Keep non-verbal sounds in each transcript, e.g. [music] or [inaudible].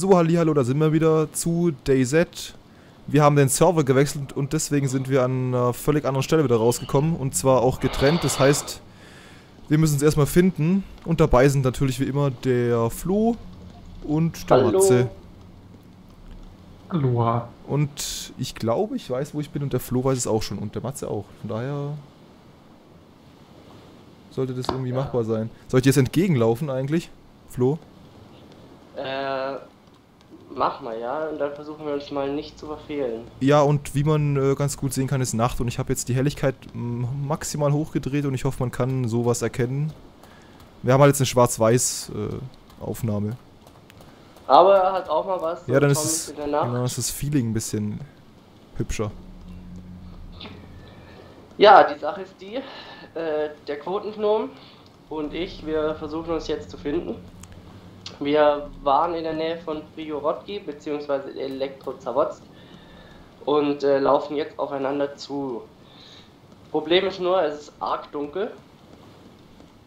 So, Hallihallo, da sind wir wieder zu DayZ. Wir haben den Server gewechselt und deswegen sind wir an einer völlig anderen Stelle wieder rausgekommen. Und zwar auch getrennt, das heißt, wir müssen es erstmal finden. Und dabei sind natürlich wie immer der Flo und der Hallo. Matze. Aloha. Und ich glaube, ich weiß, wo ich bin und der Flo weiß es auch schon und der Matze auch. Von daher sollte das irgendwie machbar sein. Soll ich dir jetzt entgegenlaufen eigentlich, Flo? Äh, mach mal, ja, und dann versuchen wir uns mal nicht zu verfehlen. Ja, und wie man äh, ganz gut sehen kann, ist Nacht und ich habe jetzt die Helligkeit maximal hochgedreht und ich hoffe, man kann sowas erkennen. Wir haben halt jetzt eine schwarz-weiß äh, Aufnahme. Aber er hat auch mal was. Ja, dann ist es, in der Nacht. genau, ist das Feeling ein bisschen hübscher. Ja, die Sache ist die, äh, der Quotengnom und ich, wir versuchen uns jetzt zu finden. Wir waren in der Nähe von Priorodki bzw. Elektro-Zawodsk und äh, laufen jetzt aufeinander zu. Problem ist nur, es ist arg dunkel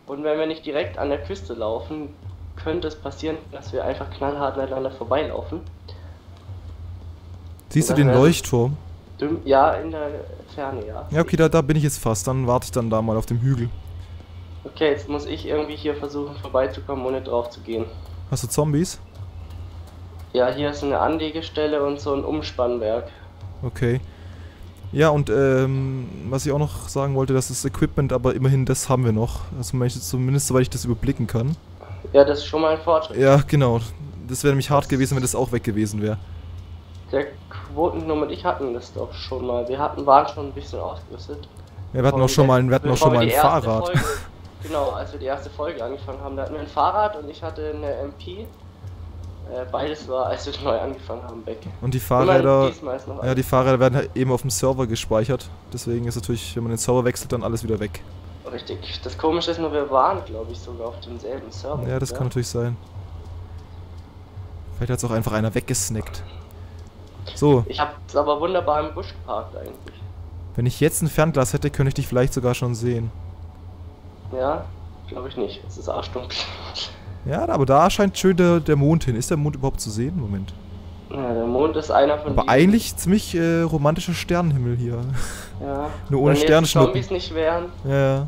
und wenn wir nicht direkt an der Küste laufen, könnte es passieren, dass wir einfach knallhart aneinander vorbeilaufen. Siehst du den Leuchtturm? Ja, in der Ferne, ja. Ja, okay, da, da bin ich jetzt fast. Dann warte ich dann da mal auf dem Hügel. Okay, jetzt muss ich irgendwie hier versuchen vorbeizukommen, ohne drauf zu gehen. Hast du Zombies? Ja, hier ist eine Anlegestelle und so ein Umspannwerk. Okay. Ja, und ähm, was ich auch noch sagen wollte, das ist Equipment, aber immerhin das haben wir noch. Also zumindest soweit ich das überblicken kann. Ja, das ist schon mal ein Fortschritt. Ja, genau. Das wäre nämlich hart gewesen, wenn das auch weg gewesen wäre. Der Quotennummer und ich hatten das doch schon mal. Wir hatten, waren schon ein bisschen ausgerüstet. Ja, wir hatten auch schon mal ein, wir hatten auch schon mal ein Fahrrad. Genau, als wir die erste Folge angefangen haben, da hatten wir ein Fahrrad und ich hatte eine MP. Äh, beides war, als wir neu angefangen haben, weg. Und die Fahrräder, noch ja, die Fahrräder werden halt eben auf dem Server gespeichert. Deswegen ist natürlich, wenn man den Server wechselt, dann alles wieder weg. Richtig. Das Komische ist nur, wir waren, glaube ich, sogar auf demselben Server. Ja, das kann natürlich sein. Vielleicht hat es auch einfach einer weggesnackt. So, Ich hab's aber wunderbar im Busch geparkt eigentlich. wenn ich jetzt ein Fernglas hätte, könnte ich dich vielleicht sogar schon sehen. Ja, glaube ich nicht. Es ist arschdunkel. Ja, aber da scheint schön der, der Mond hin. Ist der Mond überhaupt zu sehen? Moment. Ja, der Mond ist einer von Aber eigentlich ziemlich äh, romantischer Sternenhimmel hier. Ja. Nur ohne Wenn Sternschnuppen. Zombies nicht wären. Ja, ja.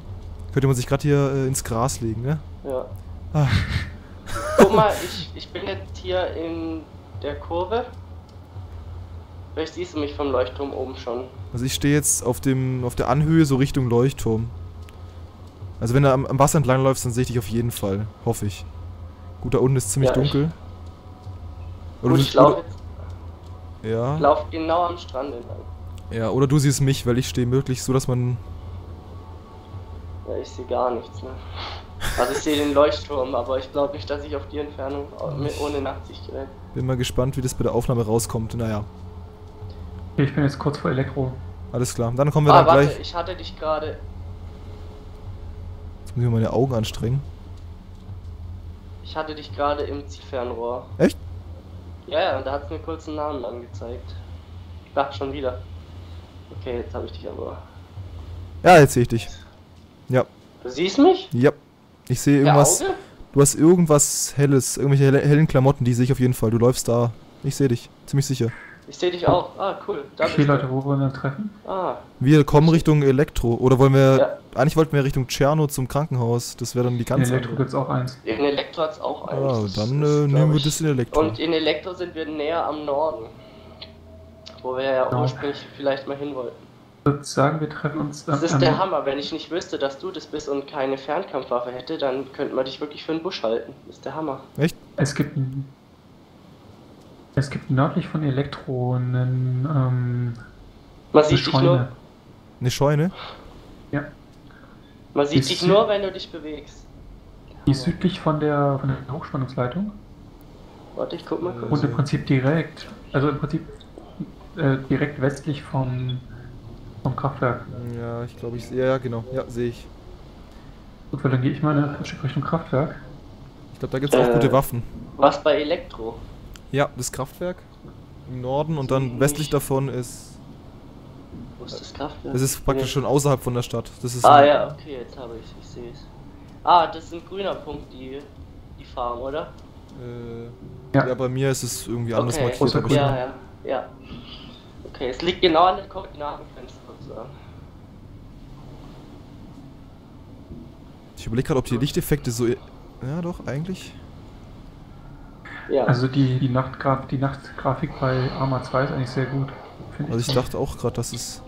Könnte man sich gerade hier äh, ins Gras legen, ne? Ja. Ah, Guck mal, [laughs] ich, ich bin jetzt hier in der Kurve. Vielleicht siehst du mich vom Leuchtturm oben schon. also ich stehe jetzt auf dem auf der Anhöhe so Richtung Leuchtturm. Also wenn du am, am Wasser entlang läufst, dann sehe ich dich auf jeden Fall. Hoffe ich. Gut, da unten ist ziemlich Ja, ich- dunkel. Oder Gut, du- ich laufe jetzt ja, lauf genau am Strand entlang. ja, oder du siehst mich, weil ich stehe möglich so, dass man... Ja, ich sehe gar nichts, ne? Also ich sehe den Leuchtturm, aber ich glaube nicht, dass ich auf die Entfernung ohne Nachtsichtgerät. Bin mal gespannt, wie das bei der Aufnahme rauskommt. Naja, Okay, ich bin jetzt kurz vor Elektro. alles klar. Dann kommen wir Ah, dann warte, gleich... ich hatte dich gerade. Jetzt muss ich mal meine Augen anstrengen. Ich hatte dich gerade im Zielfernrohr. Echt? Ja, ja, und da hat es mir kurz einen Namen angezeigt. Ich dachte schon wieder. Okay, jetzt habe ich dich aber. Ja, jetzt sehe ich dich. Ja, Du siehst mich? ja. Ich sehe Der irgendwas... Auge? Du hast irgendwas Helles, irgendwelche helle, hellen Klamotten, die sehe ich auf jeden Fall. Du läufst da. Ich sehe dich, ziemlich sicher. Ich sehe dich auch. Ah, cool. Da Okay, bist Leute, wo wollen wir uns treffen? Ah, Wir kommen Richtung Elektro. Oder wollen wir. Ja. Eigentlich wollten wir Richtung Tscherno zum Krankenhaus. Das wäre dann die In ganze. Elektro andere- gibt es auch eins. in Elektro hat es auch eins. Ah, Das- dann das äh, nehmen wir das in Elektro. Und in Elektro sind wir näher am Norden. Wo wir ja Genau. ursprünglich vielleicht mal hin wollten. Ich würde sagen, wir treffen uns Das am- ist der Hammer. Wenn ich nicht wüsste, dass du das bist und keine Fernkampfwaffe hätte, dann könnte man dich wirklich für einen Busch halten. Das ist der Hammer. Echt? Es gibt es gibt nördlich von Elektro einen ähm, Man eine sieht dich nur, Scheune. Eine Scheune? Man sieht Ist dich nur, wenn du dich bewegst. Die ist südlich von der, von der Hochspannungsleitung Warte, ich guck mal kurz. und im Prinzip direkt, also im Prinzip äh, direkt westlich vom, vom Kraftwerk. Ja, ich glaube, ich sehe. Ja, genau. Ja, sehe ich. Gut, weil dann gehe ich mal Stück Richtung Kraftwerk. Ich glaube, da gibt es auch Äh. gute Waffen. Was bei Elektro? Ja, das Kraftwerk im Norden und dann westlich davon ist. Wo ist das Kraftwerk? Das ist praktisch schon außerhalb von der Stadt. Das ist Ah ja, okay, jetzt habe ich ich sehe es. Ah, das ist ein grüner Punkt, die, die Farm, oder? Äh, ja. ja. bei mir ist es irgendwie anders okay. markiert. Ja, ja, ja. Okay, es liegt genau an den Koordinatenfenster sozusagen. Ich überlege gerade, ob die Lichteffekte so... Ja, doch, eigentlich. Ja. Also die, die, Nachtgraf die Nachtgrafik bei Arma 2 ist eigentlich sehr gut. Also ich dachte auch gerade, dass es...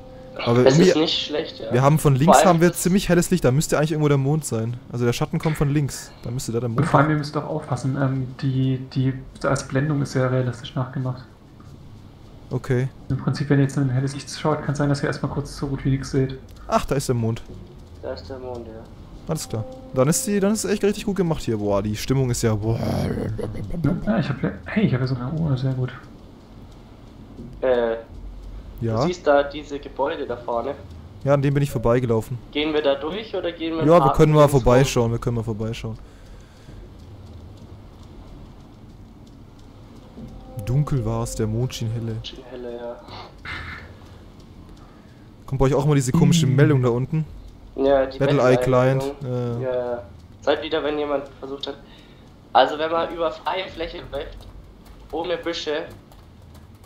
Aber es ist nicht schlecht, ja. Wir haben von links haben wir ziemlich helles Licht, da müsste eigentlich irgendwo der Mond sein. Also der Schatten kommt von links, da müsste da der Mond Vor allem, ihr müsst doch aufpassen, ähm, die, die als Blendung ist sehr realistisch nachgemacht. Okay. Im Prinzip, wenn ihr jetzt in ein helles Licht schaut, kann es sein, dass ihr erstmal kurz so gut wie nichts seht. Ach, da ist der Mond. Da ist der Mond, ja. Alles klar. Dann ist die, dann ist es echt richtig gut gemacht hier. Boah, die Stimmung ist ja. Boah. Ja, ich hab ja. Hey, ich habe ja sogar eine Uhr, sehr gut. Äh. Ja. Du siehst da diese Gebäude da vorne. Ja, an dem bin ich vorbeigelaufen. Gehen wir da durch oder gehen wir Ja, wir können mal vorbeischauen, wir können mal vorbeischauen. Dunkel war es, der Mond schien helle. Schien helle, ja. Kommt bei euch auch mal diese komische mm. Meldung da unten? Ja, die Battle Eye Client. Ja. ja. Seit wieder, wenn jemand versucht hat. Also wenn man über freie Fläche läuft, ohne Büsche,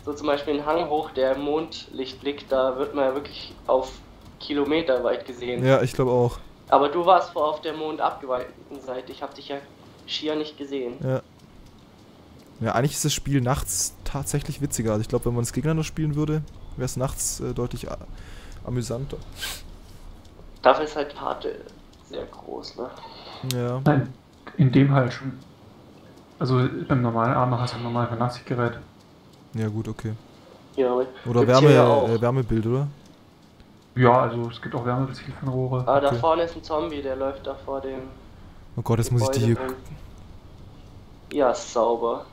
so zum Beispiel einen Hang hoch, der im Mondlicht blickt, da wird man ja wirklich auf Kilometer weit gesehen. Ja, ich glaube auch. Aber du warst vor auf der Mond abgeweihten Seite. Ich habe dich ja schier nicht gesehen. Ja. Ja, eigentlich ist das Spiel nachts tatsächlich witziger. Also ich glaube, wenn man es gegeneinander spielen würde, wäre es nachts äh, deutlich äh, amüsanter. Dafür ist halt Karte sehr groß, ne? Ja. Nein, in dem halt schon. Also beim normalen Arm hast du ein normales Vernachsichtgerät. Ja gut, okay. Ja, oder Wärme, ja äh, Wärmebild, oder? Ja, also es gibt auch Wärmebildhilfenrohre. Ah, okay. da vorne ist ein Zombie, der läuft da vor dem. Oh Gott, jetzt muss ich die hier. Ja, sauber.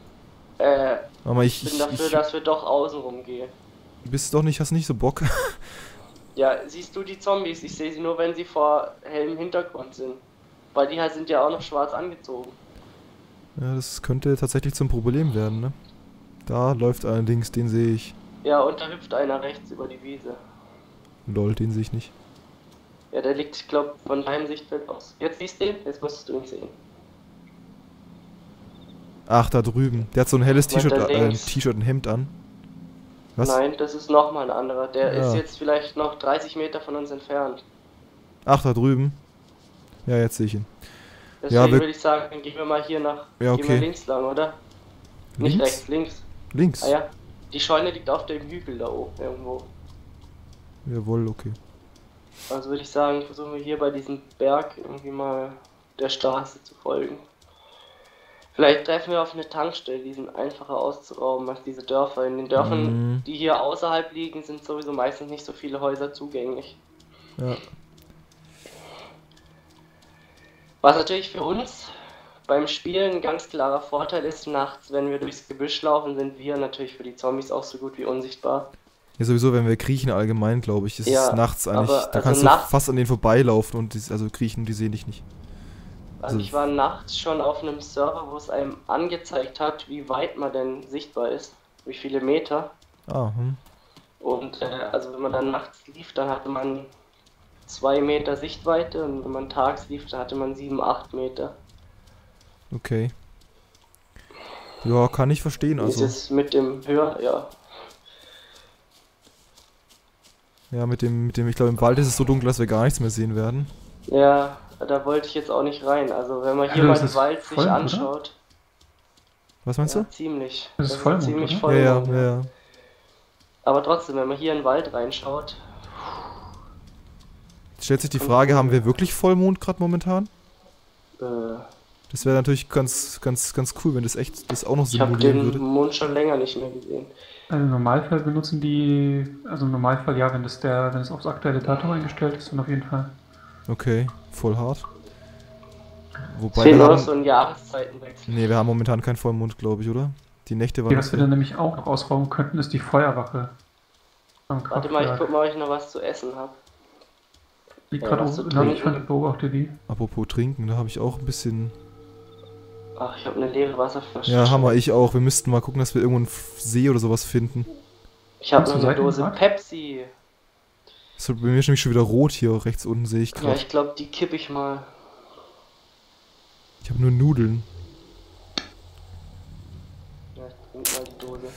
Äh, Aber ich, bin dafür, ich, dass wir doch außen rumgehen. Bist doch nicht, hast nicht so Bock? [laughs] ja, siehst du die Zombies? Ich sehe sie nur, wenn sie vor hellem Hintergrund sind. Weil die halt sind ja auch noch schwarz angezogen. Ja, das könnte tatsächlich zum Problem werden, ne? Da läuft allerdings, den sehe ich. Ja, und da hüpft einer rechts über die Wiese. Lol, den sehe ich nicht. Ja, der liegt, glaub, von deinem Sichtfeld aus. Jetzt siehst du ihn, jetzt müsstest du ihn sehen. Ach, da drüben. Der hat so ein helles T-Shirt, äh, ein T-Shirt, Hemd an. Was? Nein, das ist nochmal ein anderer. Der ja. ist jetzt vielleicht noch 30 Meter von uns entfernt. Ach, da drüben. Ja, jetzt sehe ich ihn. Deswegen ja, würde ich sagen, dann gehen wir mal hier nach. Ja, okay. Gehen wir links lang, oder? Links? Nicht rechts, links. Links? Ah ja. Die Scheune liegt auf dem Hügel da oben irgendwo. Jawohl, okay. Also würde ich sagen, versuchen wir hier bei diesem Berg irgendwie mal der Straße zu folgen. Vielleicht treffen wir auf eine Tankstelle, die sind einfacher auszurauben als diese Dörfer. In den Dörfern, mhm. die hier außerhalb liegen, sind sowieso meistens nicht so viele Häuser zugänglich. Ja. Was natürlich für uns beim Spielen ein ganz klarer Vorteil ist, nachts, wenn wir durchs Gebüsch laufen, sind wir natürlich für die Zombies auch so gut wie unsichtbar. Ja, sowieso, wenn wir kriechen allgemein, glaube ich, ist ja, es nachts eigentlich. da also kannst du fast an denen vorbeilaufen und die, also kriechen, die sehen dich nicht. Also, also ich war nachts schon auf einem Server, wo es einem angezeigt hat, wie weit man denn sichtbar ist, wie viele Meter. Ah, hm. Und äh, also wenn man dann nachts lief, dann hatte man zwei Meter Sichtweite und wenn man tags lief, dann hatte man sieben, acht Meter. Okay. Ja, kann ich verstehen. Also. Ist mit dem Höher, ja. Ja, mit dem, mit dem, ich glaube im Wald ist es so dunkel, dass wir gar nichts mehr sehen werden. Ja, da wollte ich jetzt auch nicht rein. Also wenn man hier ja, mal den Wald sich voll, anschaut. Oder? Was meinst ja, du? Ziemlich. Das, das ist voll, ziemlich oder? voll. Ja, ja, ja, Aber trotzdem, wenn man hier in den Wald reinschaut. Jetzt stellt sich die Frage, haben wir wirklich Vollmond gerade momentan? Äh. Das wäre natürlich ganz, ganz, ganz cool, wenn das echt das auch noch simulieren würde. Ich habe den Mond schon länger nicht mehr gesehen. Also im Normalfall benutzen die, also im Normalfall ja, wenn das der, wenn es aufs aktuelle Datum eingestellt ist, dann auf jeden Fall. Okay, voll hart. Wobei wir haben, so ein Jahreszeitenwechsel. Nee, wir haben momentan keinen Vollmond, glaube ich, oder? Die Nächte waren. Ja, was wir dann nämlich auch noch ausrauben könnten, ist die Feuerwache. Warte mal, ich guck mal, ob ich noch was zu essen habe. Die gerade auch, ich beobachte die. Apropos trinken, da habe ich auch ein bisschen. Ach, ich habe eine leere Wasserflasche. Ja, Hammer, ich auch. Wir müssten mal gucken, dass wir irgendwo einen See oder sowas finden. Ich habe noch eine Dose Pepsi. Das wird bei mir nämlich schon wieder rot hier rechts unten, sehe ich gerade. Ja, ich glaube, die kippe ich mal. Ich habe nur Nudeln. Nimm mal die Dose.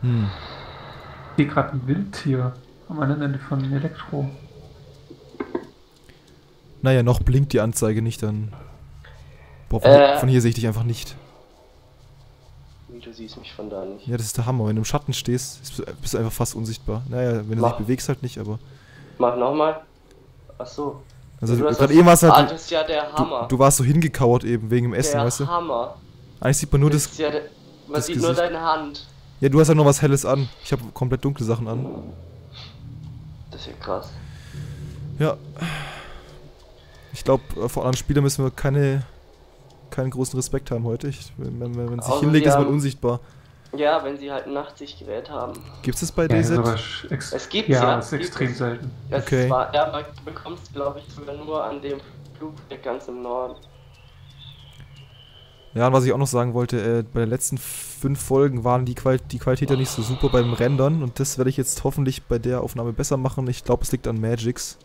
Hm. Ich sehe gerade ein Wildtier am anderen Ende von Elektro. Naja, noch blinkt die Anzeige nicht, dann. Boah, von, Äh. hier, von hier sehe ich dich einfach nicht. Wie, du siehst mich von da nicht. Ja, das ist der Hammer. Wenn du im Schatten stehst, bist du- einfach fast unsichtbar. Naja, wenn du Mach. dich bewegst, halt nicht, aber. Mach nochmal. Ach so. Also, gerade eben warst du ah, halt. das ist ja der Hammer. Du, du warst so hingekauert eben wegen dem Essen, der weißt du? Hammer. Eigentlich sieht man nur das das. ja der, man das sieht nur Gesicht. deine Hand. Ja, du hast ja noch was Helles an. Ich habe komplett dunkle Sachen an. Das ist ja krass. Ja. Ich glaube, vor anderen Spielern müssen wir keine, keinen großen Respekt haben heute. Ich, wenn, wenn, wenn man sich Außer hinlegt, ist man unsichtbar. Ja, wenn sie halt ein Nachtsichtgerät haben. Gibt es das bei Ja, DZ? ist Es gibt's, ja, ja, ist gibt extrem es. selten. Das Okay. war, ja, man bekommt es, glaube ich, sogar nur an dem Flugdeck ganz im Norden. Ja, und was ich auch noch sagen wollte, äh, bei den letzten fünf Folgen waren die, Qual die Qualität ja nicht so super beim Rendern und das werde ich jetzt hoffentlich bei der Aufnahme besser machen. Ich glaube, es liegt an Magix.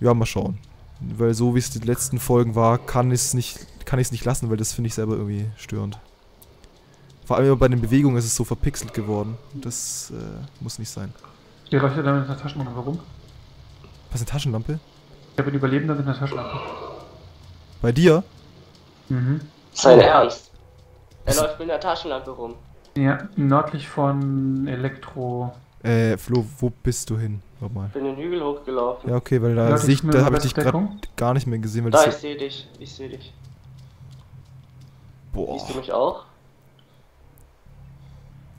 Ja, mal schauen. Weil so wie es die letzten Folgen war, kann ich es nicht, kann ich es nicht lassen, weil das finde ich selber irgendwie störend. Vor allem bei den Bewegungen ist es so verpixelt geworden. Das äh, muss nicht sein. Hier leuchtet er mit einer Taschenlampe rum. Was, eine Taschenlampe? Ich habe einen Überlebender mit einer Taschenlampe. Bei dir? Mhm. Sein Ernst. Er Ist- läuft mit einer Taschenlampe rum. Ja, nördlich von Elektro. Äh, Flo, wo bist du hin? Nochmal. Ich bin den Hügel hochgelaufen. Ja, okay, weil da, Sicht, von da habe ich dich gerade gar nicht mehr gesehen, weil Da, ich sehe dich. Ich sehe dich. so, Siehst du Boah. mich auch?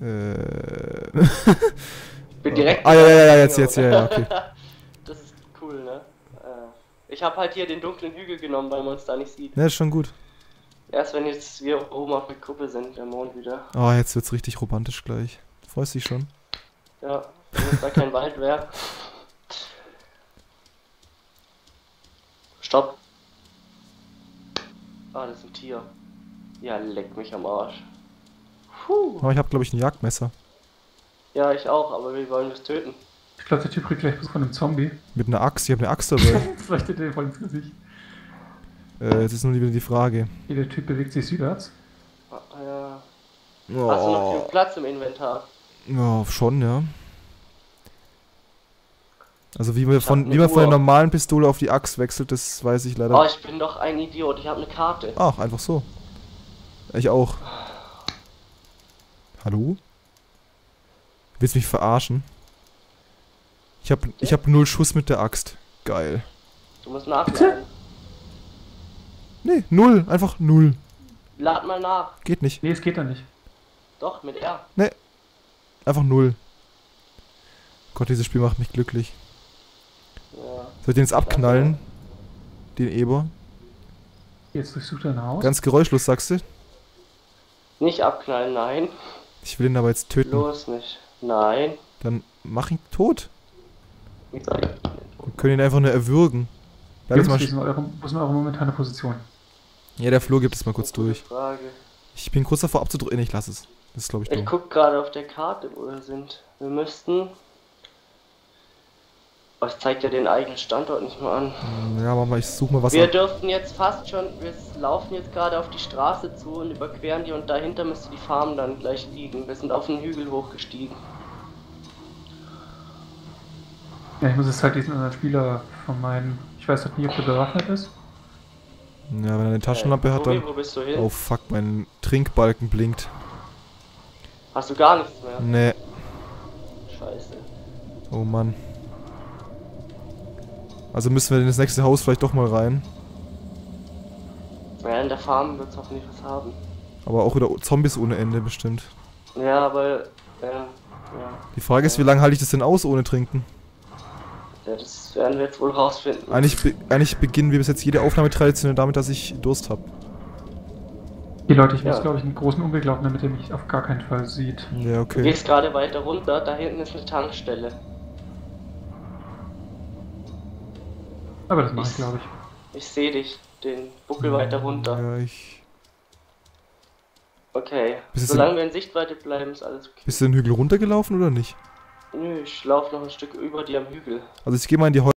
Äh. Ich bin direkt. [laughs] Ah, ja, ja, ja, jetzt, jetzt, ja, ja, okay. [laughs] das ist cool, ne? Äh, Ich habe halt hier den dunklen Hügel genommen, weil man es da nicht sieht. Ne, ist schon gut. Erst wenn jetzt wir oben auf der Kuppe sind, der Mond wieder. Oh, jetzt wird's richtig romantisch gleich. Freust dich schon? Ja, wenn es da kein Wald wäre. Stopp. Ah, das ist ein Tier. Ja, leck mich am Arsch. Puh. Aber ich habe, glaube ich, ein Jagdmesser. Ja, ich auch, aber wir wollen es töten. Ich glaube, der Typ kriegt gleich Besuch von einem Zombie. Mit einer Axt. Ich habe eine Axt dabei. [laughs] Vielleicht hat er voll ins Gesicht. äh, jetzt ist nur wieder die Frage. Hier, der Typ bewegt sich südwärts. Ah, ja. Hast du noch Oh, genug Platz im Inventar? Ja, schon, ja. Also wie man, von, wie man von der normalen Pistole auf die Axt wechselt, das weiß ich leider. Oh, ich bin doch ein Idiot. Ich habe eine Karte. Ach, einfach so. Ich auch. Hallo? Willst mich verarschen? Ich hab, ich hab null Schuss mit der Axt. Geil. Du musst nachladen. Nee, null. Einfach null. Lad mal nach. Geht nicht. Nee, es geht da nicht. Doch, mit R. Einfach null. Gott, dieses Spiel macht mich glücklich. Ja. Soll ich den jetzt abknallen? Den Eber? Jetzt durchsucht er ein Haus. Ganz geräuschlos, sagst du? Nicht abknallen, nein. Ich will ihn aber jetzt töten. Los nicht. Nein. Dann mach ihn tot. Ich- Wir können ihn einfach nur erwürgen. Mal ist denn eure, wo ist denn eure momentane Position? ja, der Flur gibt es mal kurz durch. Frage. Ich bin kurz davor abzudrücken. Ich lasse es. Das ist, glaube ich, Ich dumm. guck gerade auf der Karte, wo wir sind. Wir müssten. Oh, es zeigt ja den eigenen Standort nicht mal an. Ja, Mama, ich suche mal was Wir ab. dürften jetzt fast schon. Wir laufen jetzt gerade auf die Straße zu und überqueren die und dahinter müsste die Farm dann gleich liegen. Wir sind auf den Hügel hochgestiegen. Ja, ich muss jetzt halt diesen anderen Spieler vermeiden. Ich weiß halt nie, ob der bewaffnet ist. Ja, wenn er eine Taschenlampe Äh, hat, dann... wo bist du hin? Oh fuck, mein Trinkbalken blinkt. Hast du gar nichts mehr? Nee, Scheiße. oh Mann. Also müssen wir in das nächste Haus vielleicht doch mal rein. Ja, in der Farm wird es hoffentlich was haben. Aber auch wieder Zombies ohne Ende bestimmt. Ja, aber. Äh, ja. Die Frage ist, wie lange halte ich das denn aus ohne Trinken? ja, das werden wir jetzt wohl rausfinden. Eigentlich, be eigentlich beginnen wir bis jetzt jede Aufnahme traditionell damit, dass ich Durst habe. Die Leute, ich muss, Ja. glaube ich, einen großen Umweg laufen, damit er mich auf gar keinen Fall sieht. Ja, Du okay. gehst gerade weiter runter, da hinten ist eine Tankstelle. Aber das mache ich, glaube ich. Ich sehe dich, den Buckel weiter runter. Ja, ich... Okay. Bist du- Solange wir in Sichtweite bleiben, ist alles okay. Bist du den Hügel runtergelaufen oder nicht? Nö, ich laufe noch ein Stück über dir am Hügel. Also ich gehe mal in die Häuser.